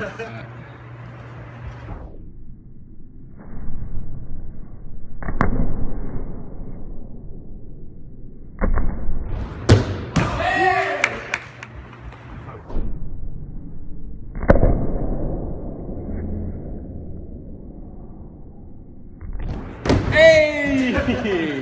Uh,